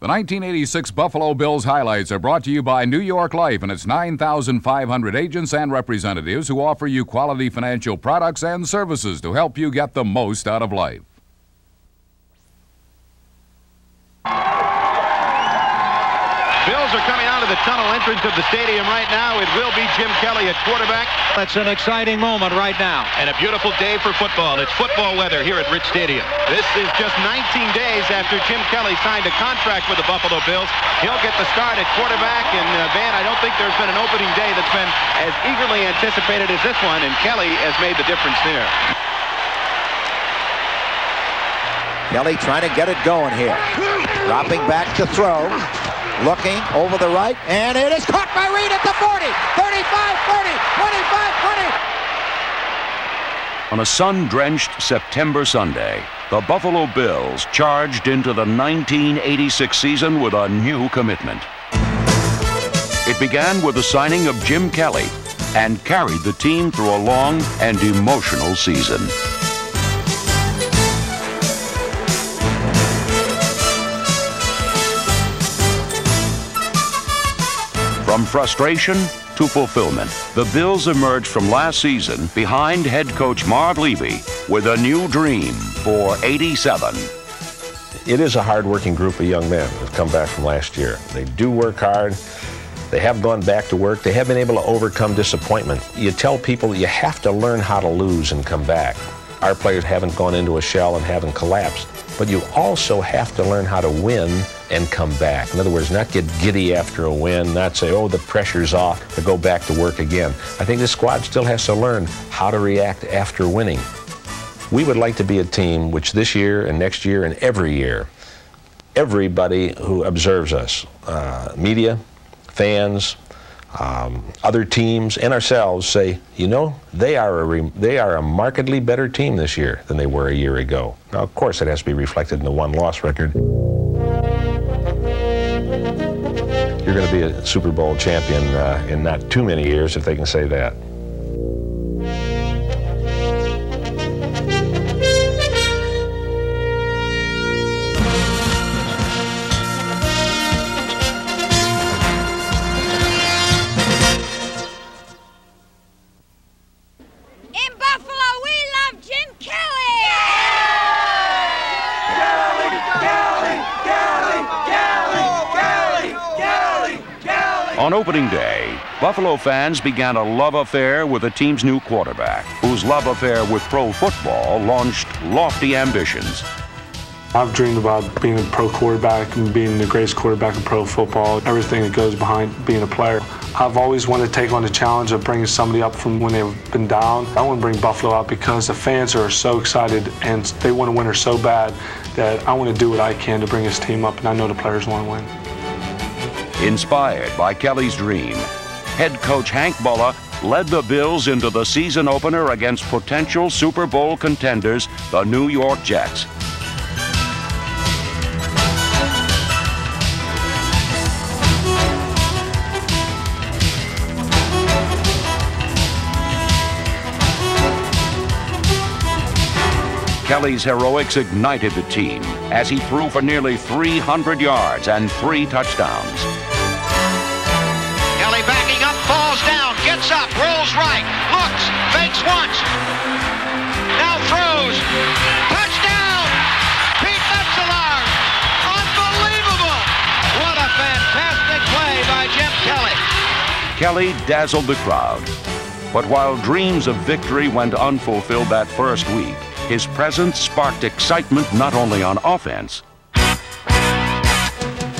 The 1986 Buffalo Bills highlights are brought to you by New York Life and its 9,500 agents and representatives who offer you quality financial products and services to help you get the most out of life. The tunnel entrance of the stadium right now. It will be Jim Kelly at quarterback. That's an exciting moment right now. And a beautiful day for football. It's football weather here at Rich Stadium. This is just 19 days after Jim Kelly signed a contract with the Buffalo Bills. He'll get the start at quarterback. And, uh, Van, I don't think there's been an opening day that's been as eagerly anticipated as this one. And Kelly has made the difference there. Kelly trying to get it going here. Dropping back to throw. Looking over the right, and it is caught by Reed at the 40, 35, 40, 25, 20. On a sun-drenched September Sunday, the Buffalo Bills charged into the 1986 season with a new commitment. It began with the signing of Jim Kelly and carried the team through a long and emotional season. From frustration to fulfillment, the Bills emerged from last season behind head coach Marv Levy with a new dream for 87. It is a hard-working group of young men who've come back from last year. They do work hard. They have gone back to work. They have been able to overcome disappointment. You tell people you have to learn how to lose and come back. Our players haven't gone into a shell and haven't collapsed. But you also have to learn how to win and come back. In other words, not get giddy after a win, not say, oh, the pressure's off, to go back to work again. I think this squad still has to learn how to react after winning. We would like to be a team which this year and next year and every year, everybody who observes us, uh, media, fans, um, other teams, and ourselves say, you know, they are, a they are a markedly better team this year than they were a year ago. Now, of course, it has to be reflected in the one-loss record. You're going to be a Super Bowl champion uh, in not too many years, if they can say that. Opening day, Buffalo fans began a love affair with the team's new quarterback, whose love affair with pro football launched lofty ambitions. I've dreamed about being a pro quarterback and being the greatest quarterback in pro football, everything that goes behind being a player. I've always wanted to take on the challenge of bringing somebody up from when they've been down. I want to bring Buffalo up because the fans are so excited and they want to win her so bad that I want to do what I can to bring this team up, and I know the players want to win. Inspired by Kelly's dream, head coach Hank Bullough led the Bills into the season opener against potential Super Bowl contenders, the New York Jets. Kelly's heroics ignited the team as he threw for nearly 300 yards and three touchdowns. Fakes once, now throws, touchdown! Pete Metzelaar! Unbelievable! What a fantastic play by Jim Kelly. Kelly dazzled the crowd. But while dreams of victory went unfulfilled that first week, his presence sparked excitement not only on offense,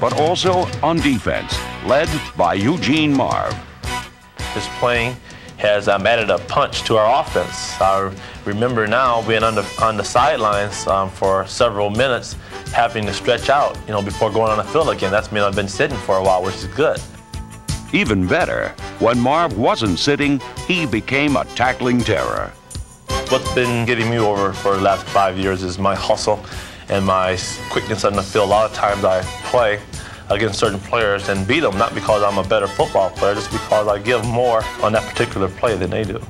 but also on defense, led by Eugene Marve. His playing has um, added a punch to our offense. I remember now being on the, on the sidelines um, for several minutes, having to stretch out, you know, before going on the field again. That's mean I've been sitting for a while, which is good. Even better, when Marve wasn't sitting, he became a tackling terror. What's been getting me over for the last five years is my hustle and my quickness on the field. A lot of times I play against certain players and beat them, not because I'm a better football player, just because I give more on that particular play than they do.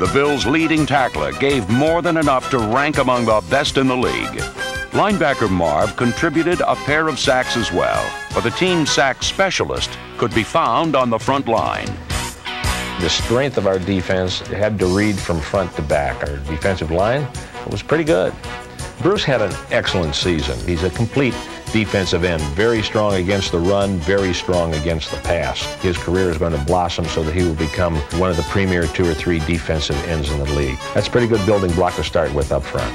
The Bills' leading tackler gave more than enough to rank among the best in the league. Linebacker Marve contributed a pair of sacks as well, but the team sack specialist could be found on the front line. The strength of our defense had to read from front to back. Our defensive line was pretty good. Bruce had an excellent season. He's a complete defensive end, very strong against the run, very strong against the pass. His career is going to blossom so that he will become one of the premier two or three defensive ends in the league. That's a pretty good building block to start with up front.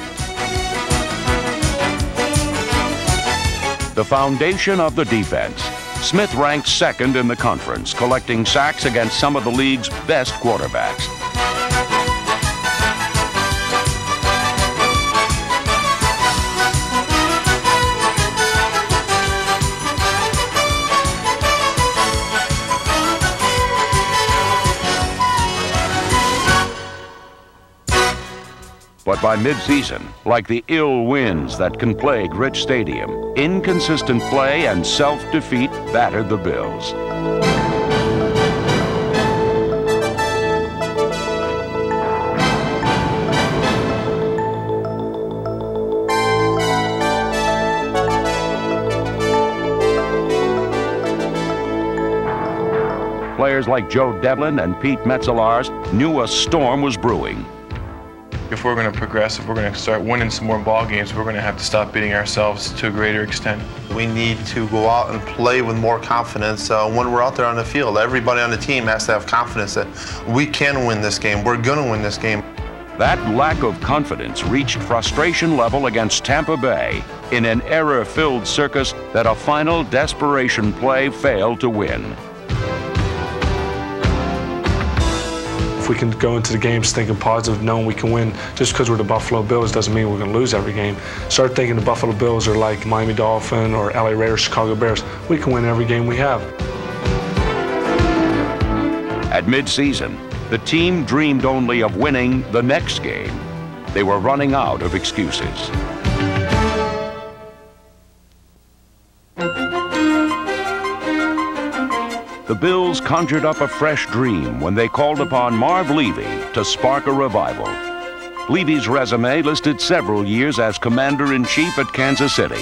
The foundation of the defense. Smith ranked second in the conference, collecting sacks against some of the league's best quarterbacks. By midseason, like the ill winds that can plague Rich Stadium, inconsistent play and self-defeat battered the Bills. Players like Joe Devlin and Pete Metzelaars knew a storm was brewing. If we're going to progress, if we're going to start winning some more ball games, we're going to have to stop beating ourselves to a greater extent. We need to go out and play with more confidence uh, when we're out there on the field. Everybody on the team has to have confidence that we can win this game. We're going to win this game. That lack of confidence reached frustration level against Tampa Bay in an error-filled circus that a final desperation play failed to win. If we can go into the games thinking positive, knowing we can win, just because we're the Buffalo Bills doesn't mean we're going to lose every game. Start thinking the Buffalo Bills are like Miami Dolphin or LA Raiders, Chicago Bears. We can win every game we have. At midseason, the team dreamed only of winning the next game. They were running out of excuses. The Bills conjured up a fresh dream when they called upon Marv Levy to spark a revival. Levy's resume listed several years as commander-in-chief at Kansas City.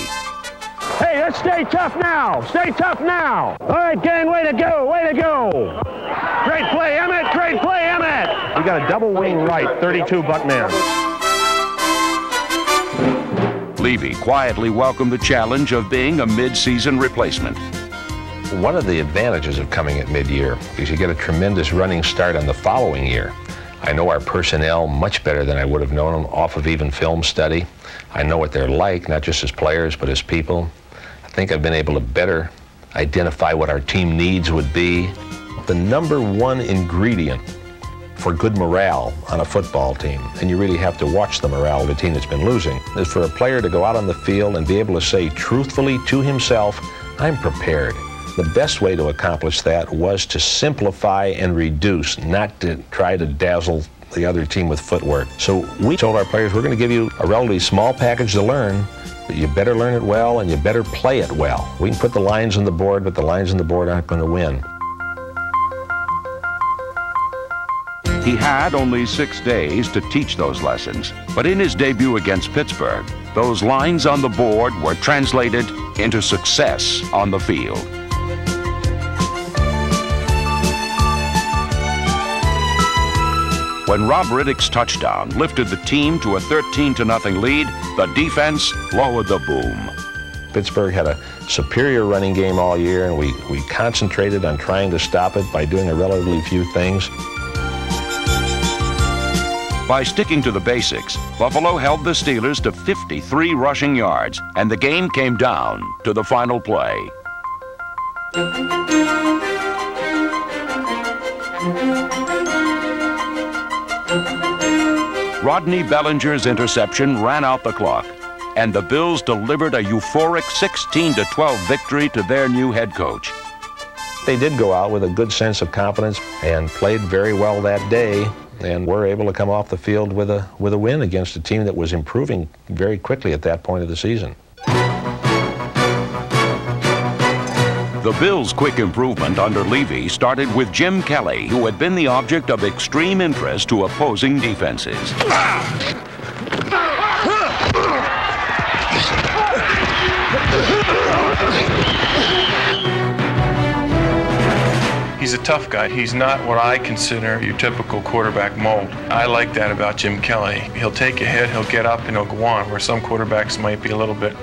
Hey, let's stay tough now. Stay tough now. All right, gang, way to go, way to go. Great play, Emmett. Great play, Emmett. We got a double wing right, 32 Buckman. Levy quietly welcomed the challenge of being a mid-season replacement. One of the advantages of coming at mid-year is you get a tremendous running start on the following year. I know our personnel much better than I would have known them off of even film study. I know what they're like, not just as players, but as people. I think I've been able to better identify what our team needs would be. The number one ingredient for good morale on a football team, and you really have to watch the morale of a team that's been losing, is for a player to go out on the field and be able to say truthfully to himself, I'm prepared. The best way to accomplish that was to simplify and reduce, not to try to dazzle the other team with footwork. So we told our players, we're going to give you a relatively small package to learn, but you better learn it well and you better play it well. We can put the lines on the board, but the lines on the board aren't going to win. He had only six days to teach those lessons, but in his debut against Pittsburgh, those lines on the board were translated into success on the field. When Rob Riddick's touchdown lifted the team to a 13 0 lead, the defense lowered the boom. Pittsburgh had a superior running game all year, and we, we concentrated on trying to stop it by doing a relatively few things. By sticking to the basics, Buffalo held the Steelers to 53 rushing yards, and the game came down to the final play. Rodney Bellinger's interception ran out the clock, and the Bills delivered a euphoric 16 12 victory to their new head coach. They did go out with a good sense of confidence and played very well that day and were able to come off the field with a with a win against a team that was improving very quickly at that point of the season. The Bills' quick improvement under Levy started with Jim Kelly, who had been the object of extreme interest to opposing defenses. He's a tough guy. He's not what I consider your typical quarterback mold. I like that about Jim Kelly. He'll take a hit, he'll get up, and he'll go on, where some quarterbacks might be a little bit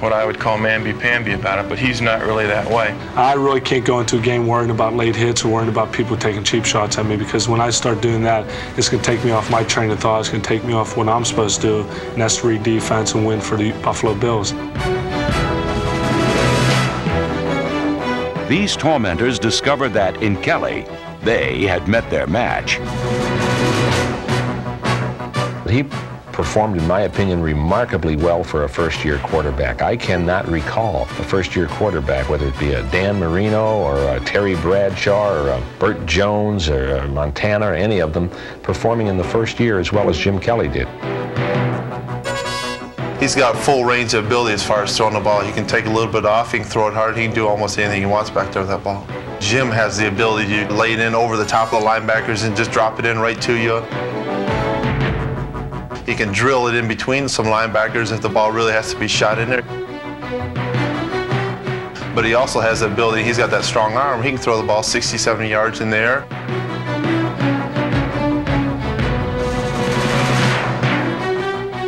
what I would call mamby-pamby about it, but he's not really that way. I really can't go into a game worrying about late hits or worrying about people taking cheap shots at me because when I start doing that, it's going to take me off my train of thought. It's going to take me off what I'm supposed to do, and that's to read defense and win for the Buffalo Bills. These tormentors discovered that in Kelly, they had met their match. He performed, in my opinion, remarkably well for a first-year quarterback. I cannot recall a first-year quarterback, whether it be a Dan Marino or a Terry Bradshaw or a Bert Jones or a Montana or any of them, performing in the first year as well as Jim Kelly did. He's got full range of ability as far as throwing the ball. He can take a little bit off, he can throw it hard, he can do almost anything he wants back there with that ball. Jim has the ability to lay it in over the top of the linebackers and just drop it in right to you. He can drill it in between some linebackers if the ball really has to be shot in there. But he also has the ability, he's got that strong arm, he can throw the ball 60, 70 yards in the air.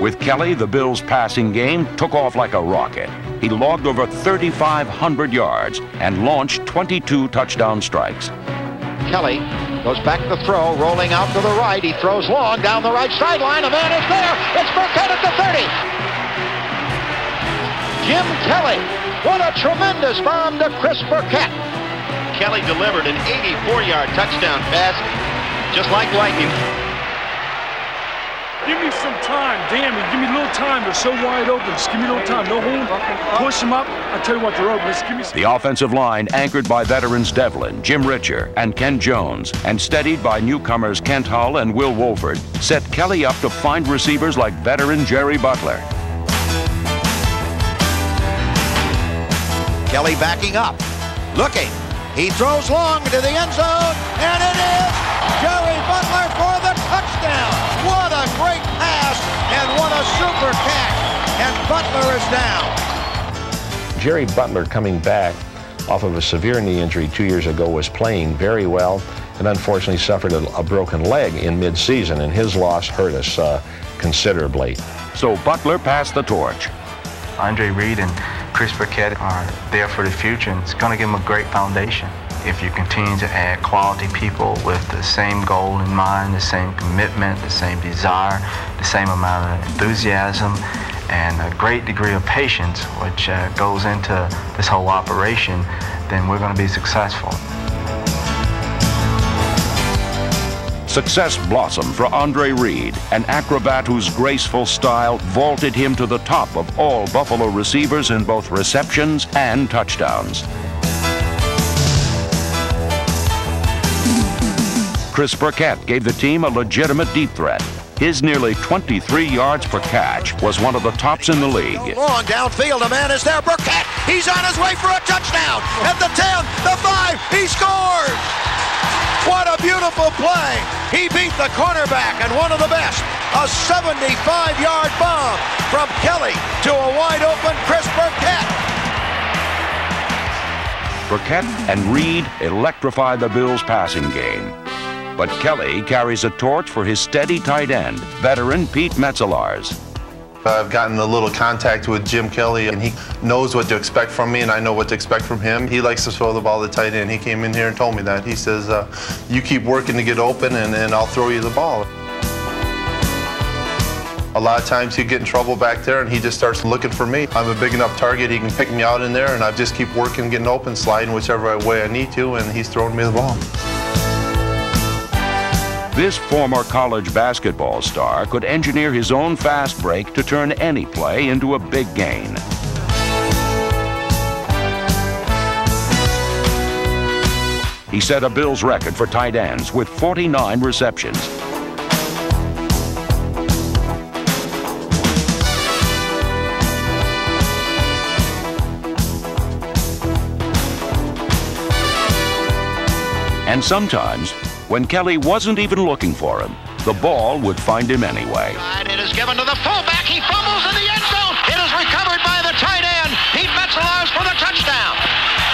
With Kelly, the Bills' passing game took off like a rocket. He logged over 3,500 yards and launched 22 touchdown strikes. Kelly goes back to throw, rolling out to the right. He throws long down the right sideline. A man is there. It's Burkett at the 30. Jim Kelly. What a tremendous bomb to Chris Burkett. Kelly delivered an 84-yard touchdown pass, just like lightning. Give me some time. Damn it. Give me a little time. They're so wide open. Just give me a little time. No hold. Push them up. I tell you what, they're open. Just give me some. The offensive line, anchored by veterans Devlin, Jim Ritcher, and Ken Jones, and steadied by newcomers Kent Hull and Will Wolford, set Kelly up to find receivers like veteran Jerry Butler. Kelly backing up, looking. He throws long to the end zone, and it is Jerry a super catch. And Butler is down. Jerry Butler coming back off of a severe knee injury two years ago was playing very well and unfortunately suffered a, a broken leg in midseason, and his loss hurt us uh, considerably. So Butler passed the torch. Andre Reed and Chris Burkett are there for the future, and it's going to give them a great foundation. If you continue to add quality people with the same goal in mind, the same commitment, the same desire, the same amount of enthusiasm, and a great degree of patience, which uh, goes into this whole operation, then we're going to be successful. Success blossomed for Andre Reed, an acrobat whose graceful style vaulted him to the top of all Buffalo receivers in both receptions and touchdowns. Chris Burkett gave the team a legitimate deep threat. His nearly 23 yards per catch was one of the tops in the league. Long downfield, a man is there. Burkett, he's on his way for a touchdown. At the 10, the 5, he scores! What a beautiful play. He beat the cornerback and one of the best. A 75-yard bomb from Kelly to a wide-open Chris Burkett. Burkett and Reed electrify the Bills' passing game. But Kelly carries a torch for his steady tight end, veteran Pete Metzelaars. I've gotten a little contact with Jim Kelly, and he knows what to expect from me, and I know what to expect from him. He likes to throw the ball to tight end. He came in here and told me that. He says, uh, you keep working to get open, and, and I'll throw you the ball. A lot of times he'd get in trouble back there, and he just starts looking for me. I'm a big enough target. He can pick me out in there, and I just keep working, getting open, sliding whichever way I need to, and he's throwing me the ball. This former college basketball star could engineer his own fast break to turn any play into a big gain. He set a Bills record for tight ends with 49 receptions. And sometimes, when Kelly wasn't even looking for him, the ball would find him anyway. It is given to the fullback. He fumbles in the end zone. It is recovered by the tight end. Pete Metzelaars for the touchdown.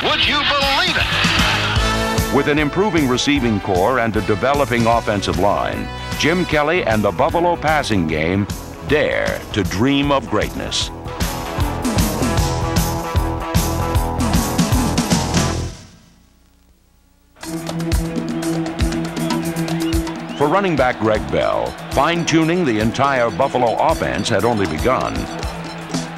Would you believe it? With an improving receiving core and a developing offensive line, Jim Kelly and the Buffalo passing game dare to dream of greatness. For running back Greg Bell, fine-tuning the entire Buffalo offense had only begun.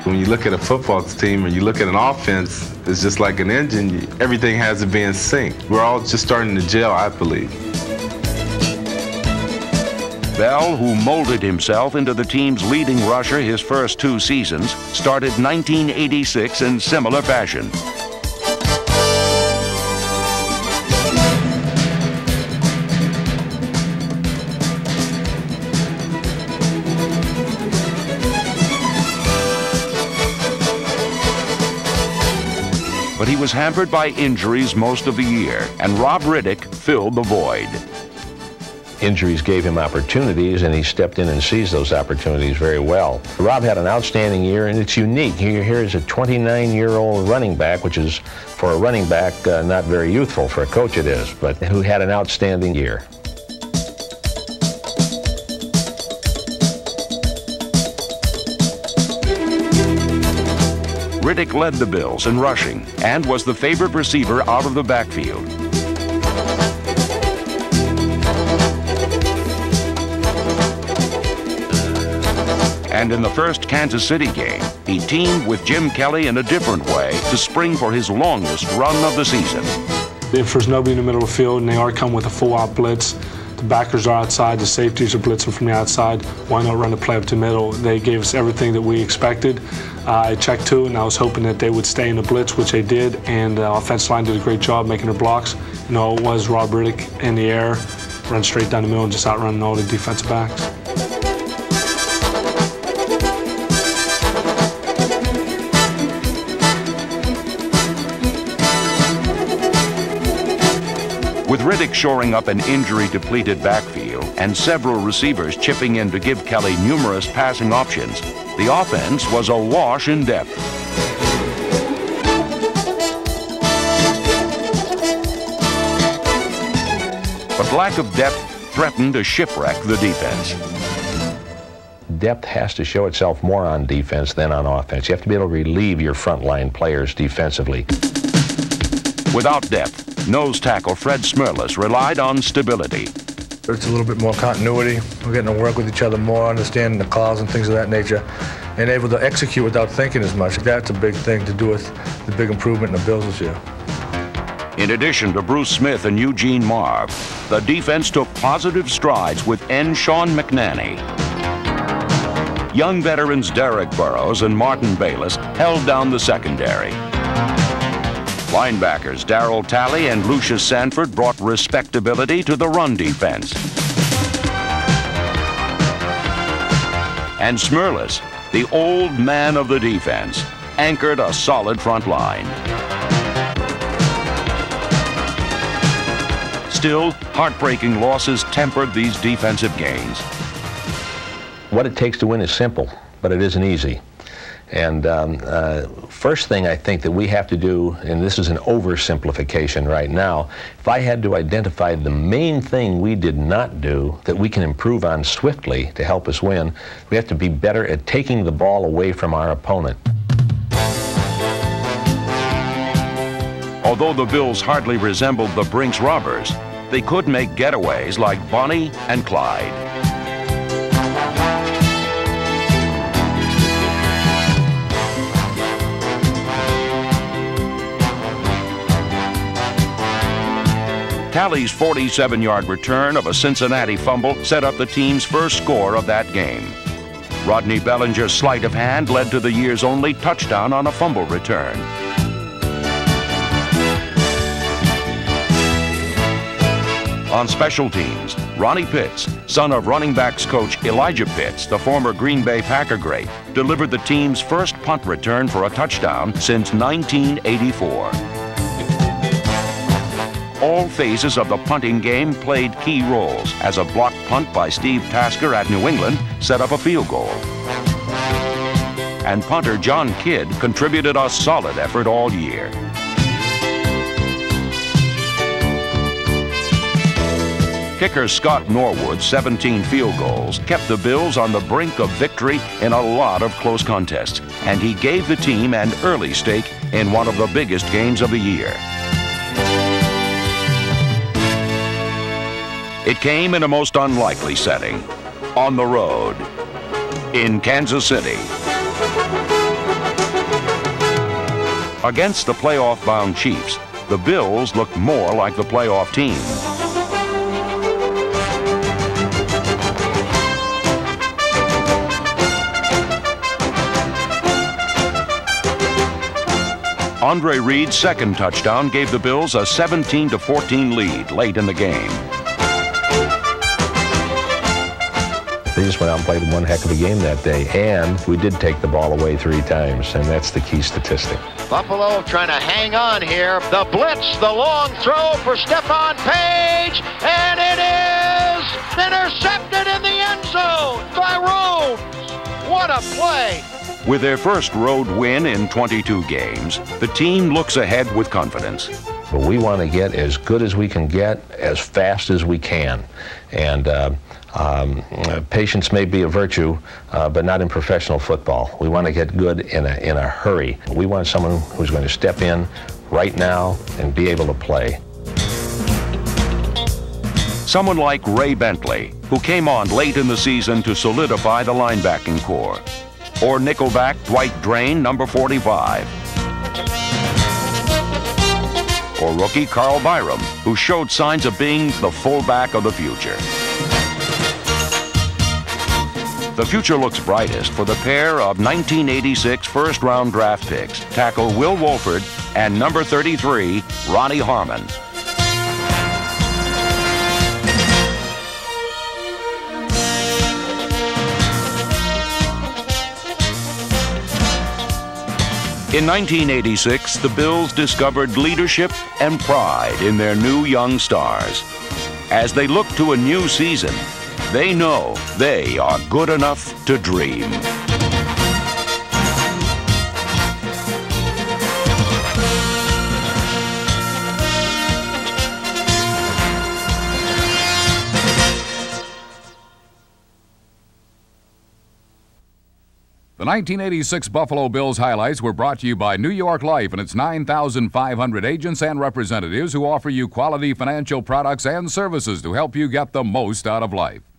When you look at a football team and you look at an offense, it's just like an engine. Everything has to be in sync. We're all just starting to gel, I believe. Bell, who molded himself into the team's leading rusher his first two seasons, started 1986 in similar fashion. But he was hampered by injuries most of the year, and Rob Riddick filled the void. Injuries gave him opportunities, and he stepped in and seized those opportunities very well. Rob had an outstanding year, and it's unique. Here, here is a 29-year-old running back, which is, for a running back, uh, not very youthful. For a coach, it is, but who had an outstanding year. Riddick led the Bills in rushing and was the favorite receiver out of the backfield. And in the first Kansas City game, he teamed with Jim Kelly in a different way to spring for his longest run of the season. If there's nobody in the middle of the field and they are come with a full out blitz, the backers are outside, the safeties are blitzing from the outside. Why not run the play up the middle? They gave us everything that we expected. Uh, I checked two, and I was hoping that they would stay in the blitz, which they did. And the uh, offense line did a great job making their blocks. You know, it was Rob Riddick in the air, run straight down the middle, and just outrunning all the defensive backs. With Riddick shoring up an injury-depleted backfield and several receivers chipping in to give Kelly numerous passing options, the offense was awash in depth. But lack of depth threatened to shipwreck the defense. Depth has to show itself more on defense than on offense. You have to be able to relieve your frontline players defensively. Without depth, Nose tackle Fred Smerlas relied on stability. It's a little bit more continuity. We're getting to work with each other more, understanding the calls and things of that nature, and able to execute without thinking as much. That's a big thing to do with the big improvement in the Bills this year. In addition to Bruce Smith and Eugene Marve, the defense took positive strides with N. Sean McNanie. Young veterans Derrick Burroughs and Martin Bayless held down the secondary. Linebackers Darryl Talley and Lucius Sanford brought respectability to the run defense. And Smerlas, the old man of the defense, anchored a solid front line. Still, heartbreaking losses tempered these defensive gains. What it takes to win is simple, but it isn't easy. And um, uh, first thing I think that we have to do, and this is an oversimplification right now, if I had to identify the main thing we did not do that we can improve on swiftly to help us win, we have to be better at taking the ball away from our opponent. Although the Bills hardly resembled the Brinks robbers, they could make getaways like Bonnie and Clyde. Talley's 47-yard return of a Cincinnati fumble set up the team's first score of that game. Rodney Bellinger's sleight of hand led to the year's only touchdown on a fumble return. On special teams, Ronnie Pitts, son of running backs coach Elijah Pitts, the former Green Bay Packer great, delivered the team's first punt return for a touchdown since 1984. All phases of the punting game played key roles as a blocked punt by Steve Tasker at New England set up a field goal. And punter John Kidd contributed a solid effort all year. Kicker Scott Norwood's 17 field goals kept the Bills on the brink of victory in a lot of close contests, and he gave the team an early stake in one of the biggest games of the year. It came in a most unlikely setting on the road in Kansas City. Against the playoff bound Chiefs, the Bills looked more like the playoff team. Andre Reed's second touchdown gave the Bills a 17 14 lead late in the game. Just went out and played one heck of a game that day, and we did take the ball away three times, and that's the key statistic. Buffalo trying to hang on here. The blitz, the long throw for Stephone Paige, and it is intercepted in the end zone by Rhodes. What a play! With their first road win in 22 games, the team looks ahead with confidence. But we want to get as good as we can get as fast as we can. And uh, um, patience may be a virtue, uh, but not in professional football. We want to get good in a, in a hurry. We want someone who's going to step in right now and be able to play. Someone like Ray Bentley, who came on late in the season to solidify the linebacking core or nickelback Dwight Drane, number 45. Or rookie Carl Byrum, who showed signs of being the fullback of the future. The future looks brightest for the pair of 1986 first round draft picks, tackle Will Wolford and number 33, Ronnie Harmon. In 1986, the Bills discovered leadership and pride in their new young stars. As they looked to a new season, they know they are good enough to dream. The 1986 Buffalo Bills highlights were brought to you by New York Life and its 9,500 agents and representatives who offer you quality financial products and services to help you get the most out of life.